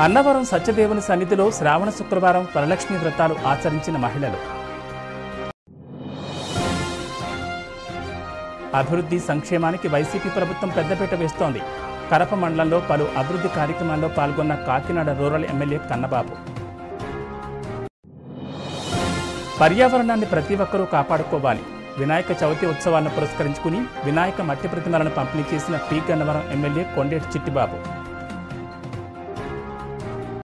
అన్నవరం సత్యదేవుని సన్నిధిలో శ్రావణ శుక్రవారం వరలక్ష్మి వ్రతాలు ఆచరించిన మహిళలు. అభివృద్ధి సంక్షేమానికి వైసీపీ ప్రభుత్వం పెద్దపీట వేస్తోంది. కరప మండలంలో పలు అభివృద్ధి కార్యక్రమాల్లో పాల్గొన్న కాకినాడ రూరల్ ఎమ్మెల్యే కన్నబాబు. పర్యావరణాన్ని ప్రతి ఒక్కరూ కాపాడుకోవాలి. వినాయక చవితి ఉత్సవాలను పురస్కరించుకుని వినాయక మట్టి ప్రతిమలను పంపిణీ చేసిన పి. గన్నవరం ఎమ్మెల్యే కొండేటి చిట్టిబాబు.